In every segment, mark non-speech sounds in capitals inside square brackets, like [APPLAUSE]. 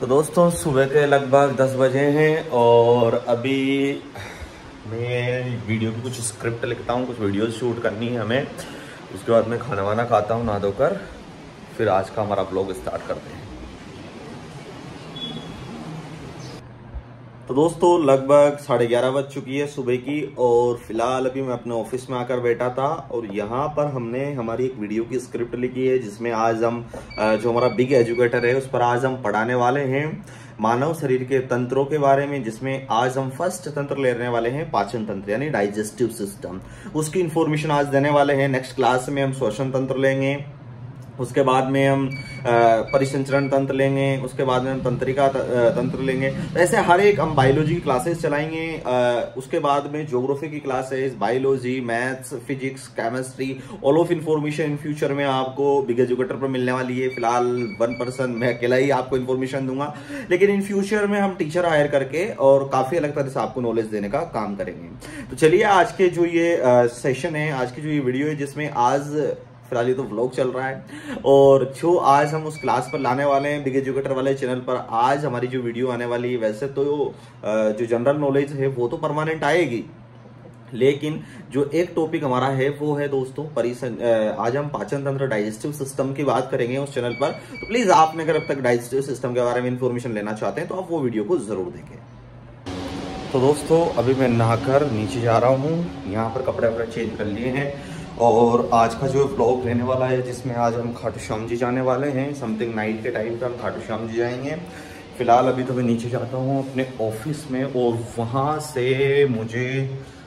तो दोस्तों, सुबह के लगभग 10 बजे हैं और अभी मैं वीडियो की कुछ स्क्रिप्ट लिखता हूँ, कुछ वीडियोस शूट करनी है हमें। उसके बाद मैं खाना वाना खाता हूँ नहा धोकर। फिर आज का हमारा ब्लॉग स्टार्ट करते हैं। तो दोस्तों, लगभग साढ़े ग्यारह बज चुकी है सुबह की, और फ़िलहाल अभी मैं अपने ऑफ़िस में आकर बैठा था, और यहाँ पर हमने हमारी एक वीडियो की स्क्रिप्ट लिखी है, जिसमें आज हम जो हमारा बिग एजुकेटर है, उस पर आज हम पढ़ाने वाले हैं मानव शरीर के तंत्रों के बारे में, जिसमें आज हम फ़र्स्ट तंत्र लेने वाले हैं, पाचन तंत्र, यानी डाइजेस्टिव सिस्टम। उसकी इन्फॉर्मेशन आज देने वाले हैं। नेक्स्ट क्लास में हम श्वसन तंत्र लेंगे। उसके बाद में हम परिसंचरण तंत्र लेंगे, उसके बाद में हम तंत्रिका तंत्र लेंगे। तो ऐसे हर एक हम बायोलॉजी की क्लासेस चलाएँगे उसके बाद में ज्योग्राफी की classes biology maths physics chemistry all of information in future में आपको बिग एजुकेटर पर मिलने वाली है। फ़िलहाल वन पर्सन मैं अकेला ही आपको इन्फॉर्मेशन दूँगा। लेकिन इन फ्यूचर में हम टीचर हायर करके और काफ़ी अलग तरह से आपको नॉलेज देने का काम करेंगे। तो चलिए आज के जो ये सेशन है, आज की जो ये वीडियो है, जिसमें आज फ़िलहाल ये तो व्लॉग चल रहा है। और जो आज हम उस क्लास पर लाने वाले हैं बिग एजुकेटर वाले चैनल पर, आज हमारी जो वीडियो आने वाली है, वैसे तो जो जनरल नॉलेज है, वो तो परमानेंट आएगी। लेकिन जो एक टॉपिक हमारा है, वो है दोस्तों, परिसन आज हम पाचन तंत्र डाइजेस्टिव सिस्टम की बात करेंगे उस चैनल पर। तो प्लीज़ आपने अगर अब तक डाइजेस्टिव सिस्टम के बारे में इंफॉर्मेशन लेना चाहते हैं तो आप वो वीडियो को ज़रूर देखें। तो दोस्तों, अभी मैं नहाकर नीचे जा रहा हूँ। यहाँ पर कपड़े वपड़े चेंज कर लिए हैं। और आज का जो ब्लॉग रहने वाला है, जिसमें आज हम खाटू श्याम जी जाने वाले हैं समथिंग नाइट के टाइम पे हम खाटू श्याम जी जाएँगे। फ़िलहाल अभी तो मैं नीचे जाता हूँ अपने ऑफ़िस में और वहाँ से मुझे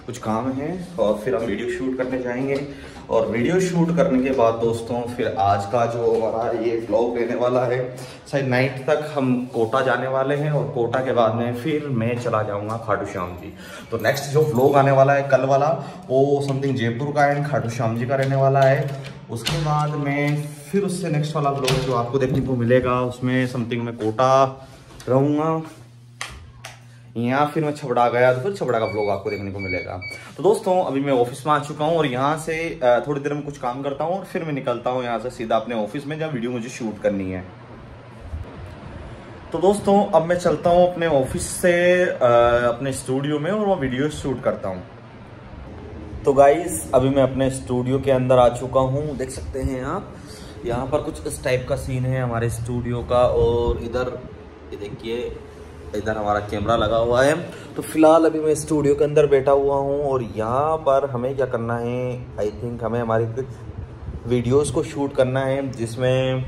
कुछ काम है और फिर हम वीडियो शूट करने जाएँगे। और वीडियो शूट करने के बाद दोस्तों, फिर आज का जो हमारा ये ब्लॉग रहने वाला है, शायद नाइट तक हम कोटा जाने वाले हैं और कोटा के बाद में फिर मैं चला जाऊँगा खाटू श्याम जी। तो नेक्स्ट जो ब्लॉग आने वाला है कल वाला, वो समथिंग जयपुर का एंड खाटू श्याम जी का रहने वाला है। उसके बाद में फिर उससे नेक्स्ट वाला ब्लॉग जो आपको देखने को मिलेगा, उसमें समथिंग मैं कोटा रहूँगा। यहाँ फिर मैं छबड़ा गया तो फिर छबड़ा का ब्लॉग आपको देखने को मिलेगा। तो दोस्तों, अभी मैं ऑफ़िस में आ चुका हूँ और यहाँ से थोड़ी देर में कुछ काम करता हूँ और फिर मैं निकलता हूँ यहाँ से सीधा अपने ऑफ़िस में जहाँ वीडियो मुझे शूट करनी है। तो दोस्तों, अब मैं चलता हूँ अपने ऑफ़िस से अपने स्टूडियो में और वो वीडियो शूट करता हूँ। तो गाइज़ अभी मैं अपने स्टूडियो के अंदर आ चुका हूँ। देख सकते हैं आप, यहाँ पर कुछ इस टाइप का सीन है हमारे स्टूडियो का और इधर, ये देखिए इधर हमारा कैमरा लगा हुआ है। तो फ़िलहाल अभी मैं स्टूडियो के अंदर बैठा हुआ हूँ और यहाँ पर हमें क्या करना है आई थिंक हमें हमारी कुछ वीडियोज़ को शूट करना है, जिसमें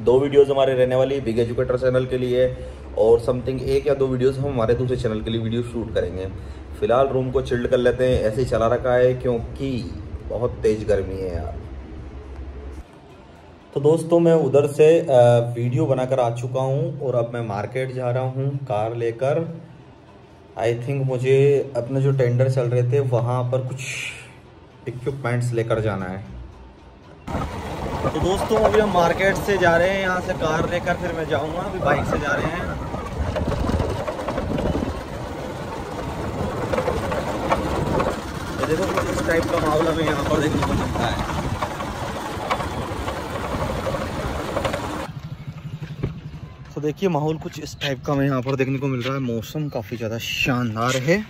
दो वीडियोज़ हमारे रहने वाली बिग एजुकेटर चैनल के लिए और समथिंग एक या दो वीडियोस हम हमारे दूसरे चैनल के लिए वीडियो शूट करेंगे। फ़िलहाल रूम को चिल्ड कर लेते हैं, ऐसे ही चला रखा है, क्योंकि बहुत तेज़ गर्मी है यार। तो दोस्तों, मैं उधर से वीडियो बनाकर आ चुका हूँ और अब मैं मार्केट जा रहा हूँ कार लेकर। आई थिंक मुझे अपने जो टेंडर चल रहे थे, वहाँ पर कुछ इक्विपमेंट्स लेकर जाना है। तो दोस्तों, अभी हम मार्केट से जा रहे हैं, यहाँ से कार लेकर, फिर मैं जाऊँगा, अभी बाइक से जा रहे हैं। देखो इस टाइप का माहौल हमें यहाँ पर देखने को मिलता है। देखिए, माहौल कुछ इस टाइप का हमें यहाँ पर देखने को मिल रहा है। मौसम काफ़ी ज़्यादा शानदार है।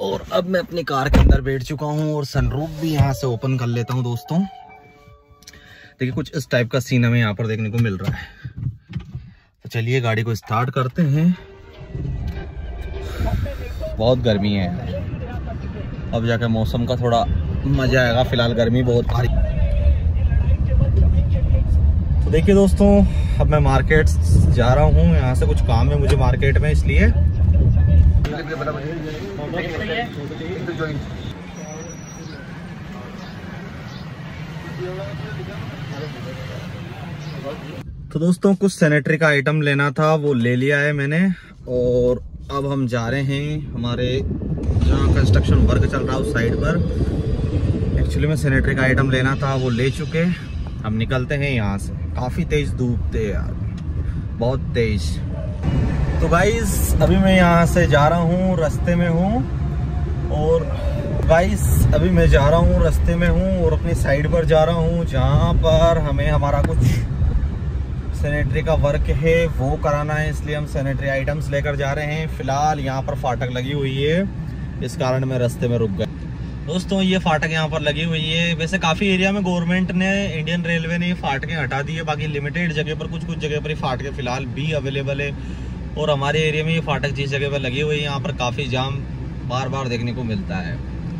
और अब मैं अपनी कार के अंदर बैठ चुका हूँ और सनरूफ भी यहाँ से ओपन कर लेता हूँ दोस्तों। देखिए, कुछ इस टाइप का सीन हमें यहाँ पर देखने को मिल रहा है। तो चलिए, गाड़ी को स्टार्ट करते हैं। बहुत गर्मी है। अब जाकर मौसम का थोड़ा मज़ा आएगा। फ़िलहाल गर्मी बहुत भारी। देखिए दोस्तों, अब मैं मार्केट जा रहा हूँ। यहाँ से कुछ काम है मुझे मार्केट में, इसलिए। तो दोस्तों, कुछ सैनिटरी का आइटम लेना था, वो ले लिया है मैंने। और अब हम जा रहे हैं हमारे जहाँ कंस्ट्रक्शन वर्क चल रहा है, उस साइड पर। एक्चुअली में सैनिटरी का आइटम लेना था, वो ले चुके। हम निकलते हैं यहाँ से। काफ़ी तेज़ धूप थे यार। बहुत तेज़। तो गाइस अभी मैं यहाँ से जा रहा हूँ, रास्ते में हूँ और गाइस अभी मैं जा रहा हूँ, रास्ते में हूँ और अपनी साइड पर जा रहा हूँ, जहाँ पर हमें हमारा कुछ सैनिटरी का वर्क है, वो कराना है, इसलिए हम सैनिटरी आइटम्स लेकर जा रहे हैं। फ़िलहाल यहाँ पर फाटक लगी हुई है, इस कारण मैं रास्ते में रुक गया। दोस्तों, ये फाटक यहाँ पर लगी हुई है। वैसे काफ़ी एरिया में गवर्नमेंट ने इंडियन रेलवे ने ये फाटकें हटा दी है। बाकी लिमिटेड जगह पर कुछ कुछ जगह पर फाटकें फ़िलहाल भी अवेलेबल है। और हमारे एरिया में ये फाटक जिस जगह पर लगी हुई है, यहाँ पर काफ़ी जाम बार बार देखने को मिलता है।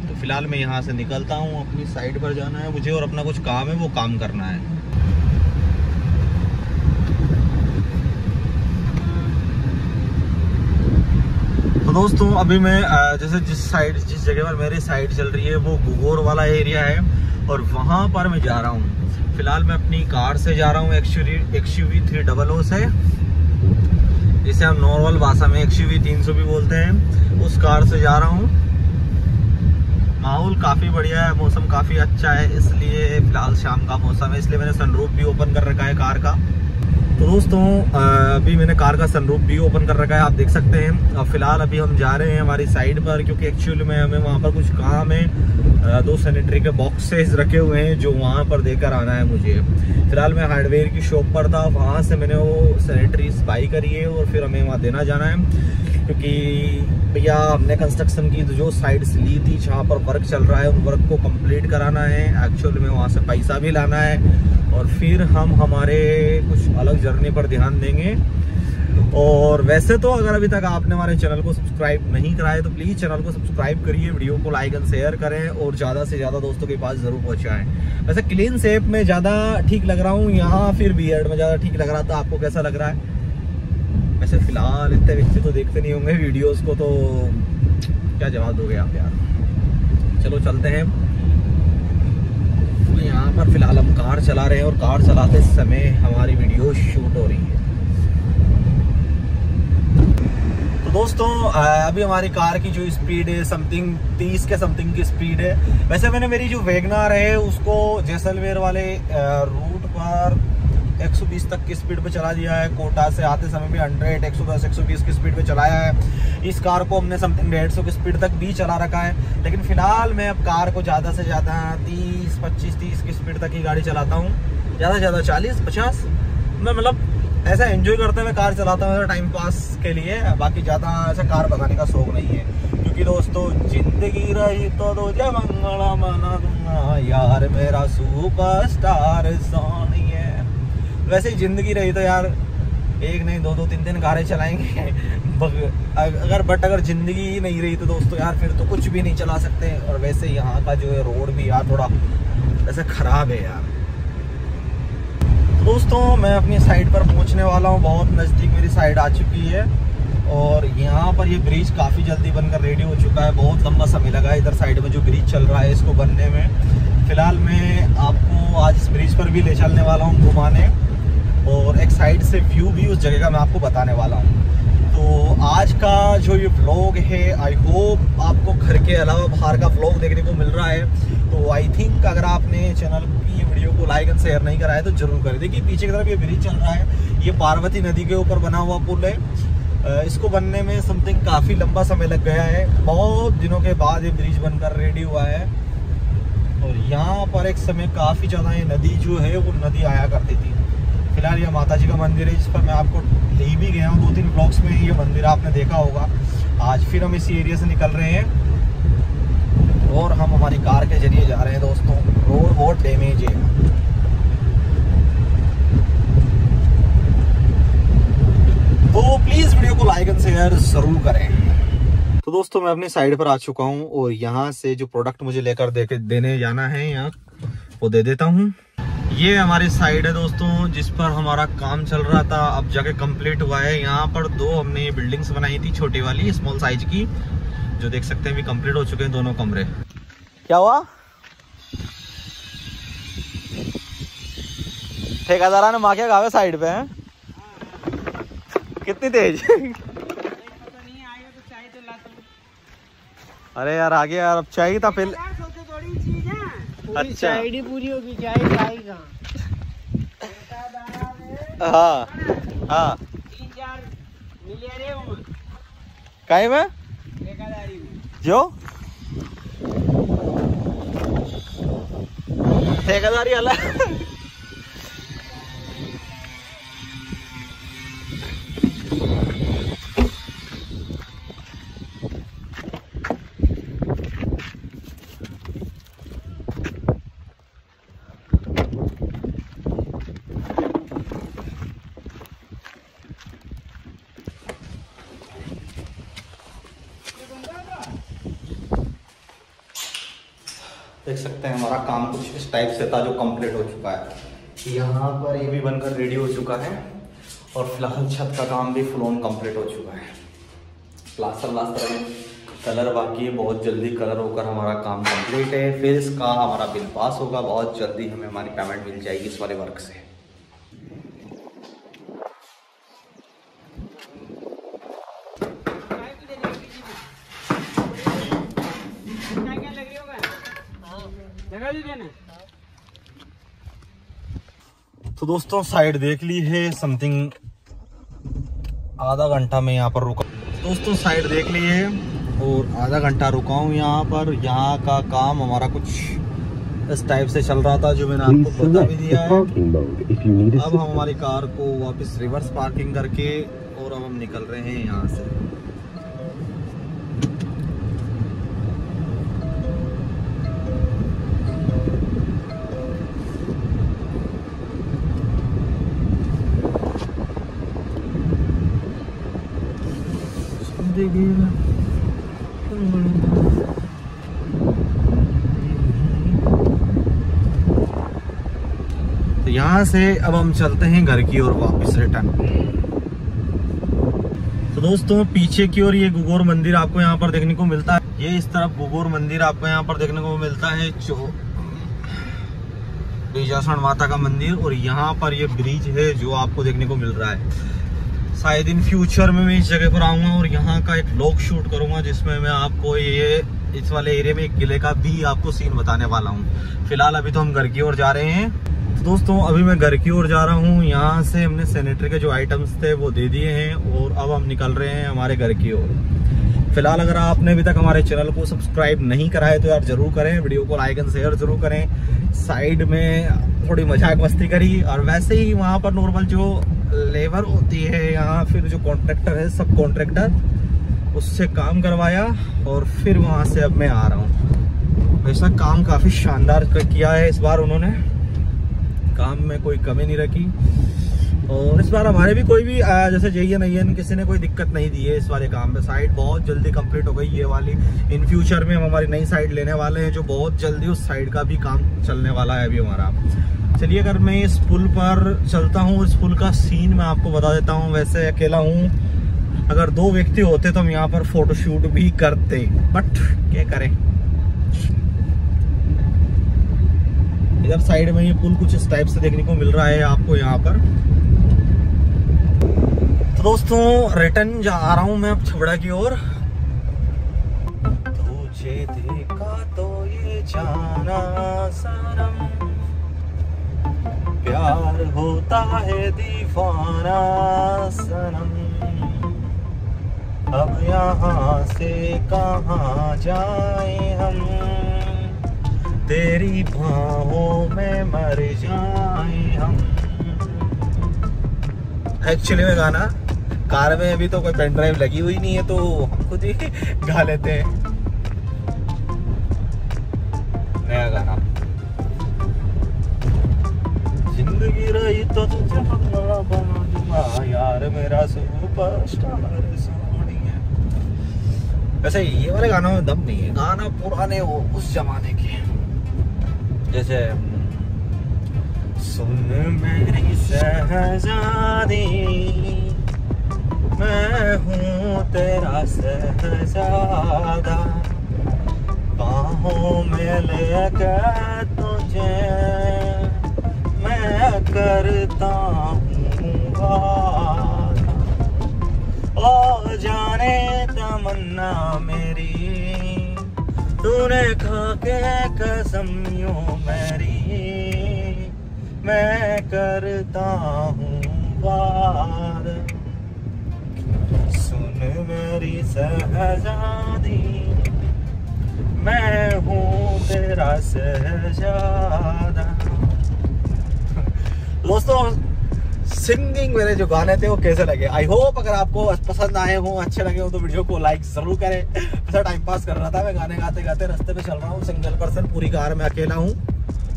तो फ़िलहाल मैं यहाँ से निकलता हूँ, अपनी साइड पर जाना है मुझे और अपना कुछ काम है, वो काम करना है। दोस्तों, अभी मैं जैसे जिस साइड जिस जगह पर मेरी साइड चल रही है, वो गुगोर वाला एरिया है और वहाँ पर मैं जा रहा हूँ। फ़िलहाल मैं अपनी कार से जा रहा हूँ X U V three double O से। जिसे हम नॉर्मल भाषा में एक्स यू वी तीन सौ भी बोलते हैं। उस कार से जा रहा हूँ। माहौल काफ़ी बढ़िया है, मौसम काफ़ी अच्छा है, इसलिए फ़िलहाल शाम का मौसम है, इसलिए मैंने सनरूफ भी ओपन कर रखा है कार का। तो दोस्तों अभी मैंने कार का सनरूफ भी ओपन कर रखा है, आप देख सकते हैं। अब फ़िलहाल अभी हम जा रहे हैं हमारी साइड पर, क्योंकि एक्चुअली में, हमें वहाँ पर कुछ काम है। दो सैनिटरी के बॉक्सेस रखे हुए हैं, जो वहाँ पर देकर आना है मुझे। फ़िलहाल मैं हार्डवेयर की शॉप पर था, वहाँ से मैंने वो सैनिटरीज बाई करी है और फिर हमें वहाँ देना जाना है, क्योंकि भैया, हमने कंस्ट्रक्शन की जो साइड्स ली थी, जहाँ पर वर्क चल रहा है, उन वर्क को कंप्लीट कराना है। एक्चुअल में वहाँ से पैसा भी लाना है। और फिर हम हमारे कुछ अलग जर्नी पर ध्यान देंगे। और वैसे तो अगर अभी तक आपने हमारे चैनल को सब्सक्राइब नहीं कराया तो प्लीज़ चैनल को सब्सक्राइब करिए वीडियो को लाइक एंड शेयर करें, और ज़्यादा से ज़्यादा दोस्तों के पास ज़रूर पहुँचाएँ। वैसे क्लीन शेप में ज़्यादा ठीक लग रहा हूँ, यहाँ फिर बी में ज़्यादा ठीक लग रहा था, आपको कैसा लग रहा है? वैसे फ़िलहाल इतने बच्चे तो देखते नहीं होंगे वीडियोज़ को तो क्या जवाब दोगे आप यार? चलो चलते हैं। तो यहाँ पर फ़िलहाल हम कार चला रहे हैं और कार चलाते समय हमारी वीडियो शूट हो रही है। तो दोस्तों अभी हमारी कार की जो स्पीड है समथिंग 30 के समथिंग की स्पीड है। वैसे मैंने मेरी जो वेगनार है, उसको जैसलमेर वाले रूट पर 120 तक की स्पीड पे चला दिया है। कोटा से आते समय भी 100 110 120 की स्पीड पे चलाया है। इस कार को हमने समथिंग डेढ़ सौ की स्पीड तक भी चला रखा है। लेकिन फ़िलहाल मैं अब कार को ज़्यादा से ज़्यादा 30 25 30 की स्पीड तक ही गाड़ी चलाता हूँ। ज़्यादा से ज़्यादा चालीस, पचास। मैं मतलब ऐसा एंजॉय करते हुए कार चलाता हूँ टाइम पास के लिए। बाकी ज़्यादा ऐसा कार भगाने का शौक नहीं है। क्योंकि दोस्तों, ज़िंदगी रही तो दो मंगला मना यार मेरा सुपरस्टार सोनी। वैसे ही ज़िंदगी रही तो यार, एक नहीं, दो दो, तीन तीन कारें चलाएँगे। [LAUGHS] अगर बट अगर ज़िंदगी ही नहीं रही तो दोस्तों यार, फिर तो कुछ भी नहीं चला सकते। और वैसे यहाँ का जो है रोड भी यार थोड़ा ऐसे ख़राब है यार। दोस्तों, मैं अपनी साइड पर पहुँचने वाला हूँ। बहुत नज़दीक मेरी साइड आ चुकी है। और यहाँ पर ये ब्रिज काफ़ी जल्दी बनकर रेडी हो चुका है। बहुत लंबा समय लगा है इधर साइड में जो ब्रिज चल रहा है इसको बनने में। फ़िलहाल मैं आपको आज इस ब्रिज पर भी ले चलने वाला हूँ घुमाने। से व्यू भी उस जगह का मैं आपको बताने वाला हूँ। तो आज का जो ये ब्लॉग है आई होप आपको घर के अलावा बाहर का ब्लॉग देखने को मिल रहा है। तो आई थिंक अगर आपने चैनल की वीडियो को लाइक एंड शेयर नहीं कराया तो ज़रूर करें। देखिए, पीछे की तरफ़ ये ब्रिज चल रहा है। ये पार्वती नदी के ऊपर बना हुआ पुल है। इसको बनने में समथिंग काफ़ी लंबा समय लग गया है। बहुत दिनों के बाद ये ब्रिज बनकर रेडी हुआ है। और यहाँ पर एक समय काफ़ी ज़्यादा ये नदी जो है, वो नदी आया करती थी। फ़िलहाल ये माता जी का मंदिर है, जिस पर मैं आपको ले भी गया हूँ दो तीन ब्लॉक्स में ये मंदिर आपने देखा होगा। आज फिर हम इसी एरिया से निकल रहे हैं और हम हमारी कार के ज़रिए जा रहे हैं दोस्तों रोड बहुत डैमेज है। तो प्लीज़ वीडियो को लाइक एंड शेयर ज़रूर करें। तो दोस्तों, मैं अपनी साइड पर आ चुका हूँ और यहाँ से जो प्रोडक्ट मुझे लेकर दे देने जाना है, यहाँ वो दे देता हूँ। ये हमारी साइड है दोस्तों जिस पर हमारा काम चल रहा था। अब जाके कंप्लीट हुआ है। यहाँ पर दो हमने ये बिल्डिंग्स बनाई थी छोटी वाली स्मॉल साइज़ की जो देख सकते हैं भी कंप्लीट हो चुके हैं दोनों कमरे। क्या हुआ? ठेकादारा ने माकिया गावे साइड पे है? कितनी तेज? अरे यार आगे यार अब चाहिए था पहले अच्छा। आईडी पूरी होगी चाय भाई का हाँ हाँ। काहे में? जो? ठेकेदारी अलग इस टाइप से था जो कंप्लीट हो चुका है। यहाँ पर ये भी बनकर रेडी हो चुका है और फ़िलहाल छत का काम भी फुल ऑन कंप्लीट हो चुका है। प्लास्टर व्लास्टर है कलर बाकी है बहुत जल्दी कलर होकर हमारा काम कंप्लीट है। फिर इसका हमारा बिल पास होगा बहुत जल्दी हमें हमारी पेमेंट मिल जाएगी इस वाले वर्क से। तो दोस्तों साइड देख ली है समथिंग आधा घंटा में यहाँ पर रुका। दोस्तों साइड देख ली है और आधा घंटा रुका हूँ यहाँ पर। यहाँ का काम हमारा कुछ इस टाइप से चल रहा था जो मैंने आपको बता भी दिया है। अब हम हमारी कार को वापस रिवर्स पार्किंग करके और अब हम निकल रहे हैं यहाँ से। तो यहाँ से अब हम चलते हैं घर की ओर वापस रिटर्न। तो दोस्तों, पीछे की ओर ये गुगोर मंदिर आपको यहाँ पर देखने को मिलता है। ये इस तरफ़ गुगोर मंदिर आपको यहाँ पर देखने को मिलता है, जो बीजासण माता का मंदिर, और यहाँ पर ये ब्रिज है जो आपको देखने को मिल रहा है। शायद इन फ्यूचर में मैं इस जगह पर आऊँगा और यहाँ का एक लॉक शूट करूँगा जिसमें मैं आपको ये, इस वाले एरिया में एक किले का भी आपको सीन बताने वाला हूँ। फ़िलहाल अभी तो हम घर की ओर जा रहे हैं। तो दोस्तों, अभी मैं घर की ओर जा रहा हूँ। यहाँ से हमने सैनिटरी के जो आइटम्स थे वो दे दिए हैं और अब हम निकल रहे हैं हमारे घर की ओर। फ़िलहाल अगर आपने अभी तक हमारे चैनल को सब्सक्राइब नहीं करा है तो यार ज़रूर करें। वीडियो को लाइक एंड शेयर ज़रूर करें। साइड में थोड़ी मज़ाक मस्ती करी और वैसे ही वहाँ पर नॉर्मल जो लेबर होती है यहाँ, फिर जो कॉन्ट्रैक्टर है, सब कॉन्ट्रेक्टर उससे काम करवाया और फिर वहाँ से अब मैं आ रहा हूँ। वैसा काम काफ़ी शानदार किया है इस बार उन्होंने। काम में कोई कमी नहीं रखी। और इस बार हमारे भी कोई भी जैसे जे जय नयन किसी ने कोई दिक्कत नहीं दी है इस वाले काम में साइड बहुत जल्दी कंप्लीट हो गई ये वाली। इन फ्यूचर में हम हमारी नई साइड लेने वाले हैं, जो बहुत जल्दी उस साइड का भी काम चलने वाला है अभी हमारा। चलिए, अगर मैं इस पुल पर चलता हूँ, इस पुल का सीन मैं आपको बता देता हूँ। वैसे अकेला हूँ। अगर दो व्यक्ति होते तो हम यहाँ पर फोटोशूट भी करते। बट क्या करें? इधर साइड में ये पुल कुछ इस टाइप से देखने को मिल रहा है आपको यहाँ पर। तो दोस्तों रिटर्न जा रहा हूँ मैं अब छबड़ा की ओर। तुझे देखा तो ये जाना सरम प्यार होता है दीवाना सनम अब यहाँ से कहाँ जाए हम? तेरी बाहों में मर जाए हम। एक्चुअली में गाना कार में अभी तो कोई पेन ड्राइव लगी हुई नहीं है तो खुद ही [LAUGHS] गा लेते हैं। नया गाना। ज़िंदगी रही तो तुझे बना यार मेरा सुपरस्टार वैसे ये वाले गानों में दम नहीं है। गाना पुराने वो उस जमाने के। जैसे सुन मेरी सहजादी। मैं हूँ तेरा सहजादा बाहों में लेकर तुझे मैं करता हूँ ओ जाने तमन्ना मेरी, तूने खा के कसमियों मेरी। मैं करता हूँ बार मेरी सहजादी मैं हूँ तेरा सहजादा दोस्तों सिंगिंग मेरे जो गाने थे वो कैसे लगे? आई होप अगर आपको पसंद आए हो, अच्छे लगे हो तो वीडियो को लाइक ज़रूर करें। ऐसा टाइम पास कर रहा था, मैं गाने गाते गाते रास्ते पे चल रहा हूँ सिंगल पर्सन पूरी कार में अकेला हूँ।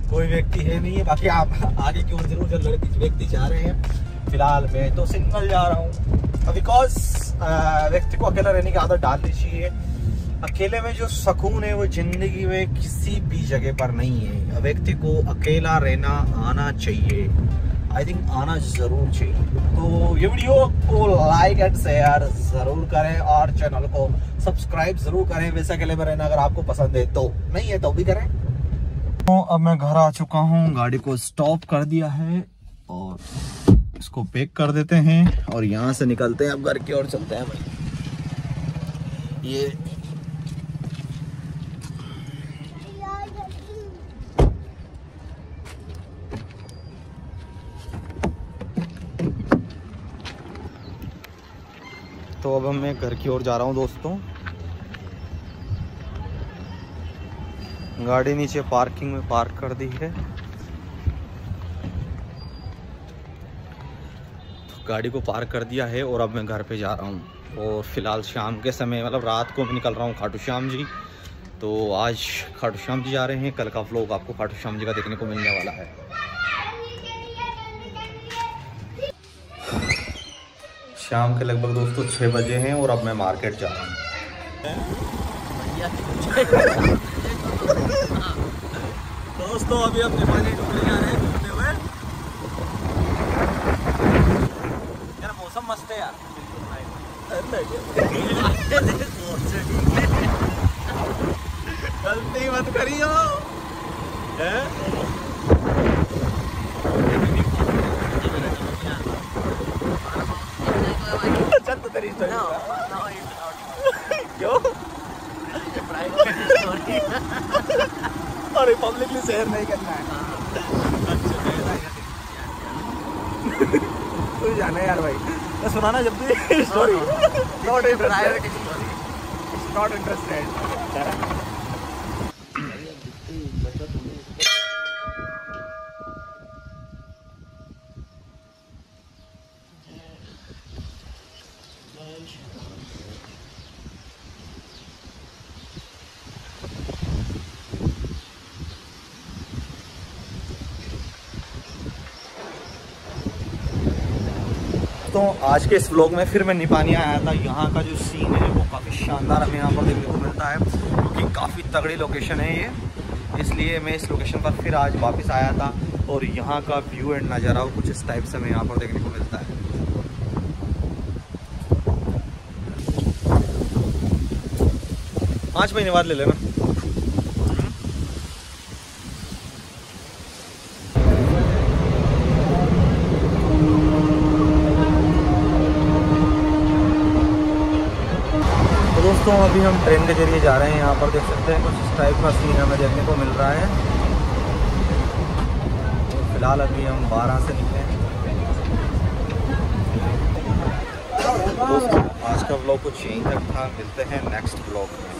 कोई व्यक्ति है नहीं है, बाकी आप आगे की ओर ज़रूर जो व्यक्ति जा रहे हैं, फ़िलहाल मैं तो सिंगल जा रहा हूँ। बिकॉज़ व्यक्ति को अकेला रहने की आदत डालनी चाहिए अकेले में जो सुकून है, वो ज़िंदगी में किसी भी जगह पर नहीं है। व्यक्ति को अकेला रहना आना चाहिए। आई थिंक आना ज़रूर चाहिए। तो ये वीडियो को लाइक एंड शेयर ज़रूर करें और चैनल को सब्सक्राइब ज़रूर करें। वैसे अकेले में रहना अगर आपको पसंद है तो। नहीं है तो भी करें। तो अब मैं घर आ चुका हूँ। गाड़ी को स्टॉप कर दिया है और इसको पैक कर देते हैं और यहाँ से निकलते हैं अब घर की ओर, चलते हैं भाई। ये तो अब मैं घर की ओर जा रहा हूँ दोस्तों। गाड़ी नीचे पार्किंग में पार्क कर दी है। गाड़ी को पार्क कर दिया है और अब मैं घर पे जा रहा हूँ। और फ़िलहाल शाम के समय मतलब रात को मैं निकल रहा हूँ खाटू श्याम जी। तो आज खाटू श्याम जी जा रहे हैं। कल का व्लॉग आपको खाटू श्याम जी का देखने को मिलने वाला है। शाम के लगभग दोस्तों छः बजे हैं और अब मैं मार्केट जा रहा हूँ। [LAUGHS] दोस्तों, अभी नेपाली टुकड़े जा रहे हैं घूमते हुए यार है यार गलती मत करियो और पब्लिकली शेयर नहीं करना है तू जाना यार भाई। मैं सुनाना जब भी। Story not interested not interested तो आज के इस व्लॉग में फिर मैं निपानी आया था। यहाँ का जो सीन है, वो काफ़ी शानदार हमें यहाँ पर देखने को मिलता है क्योंकि काफ़ी तगड़ी लोकेशन है ये। इसलिए मैं इस लोकेशन पर फिर आज वापस आया था और यहाँ का व्यू एंड नज़ारा कुछ इस टाइप से हमें यहाँ पर देखने को मिलता है। पाँच महीने बाद ले लेना। दोस्तों अभी हम ट्रेन के ज़रिए जा रहे हैं, यहाँ पर देख सकते हैं कुछ इस टाइप का सीन हमें देखने को मिल रहा है। फ़िलहाल अभी हम बारह से निकले हैं। दोस्तों, आज का ब्लॉग कुछ यहीं तक था। मिलते हैं नेक्स्ट ब्लॉग में।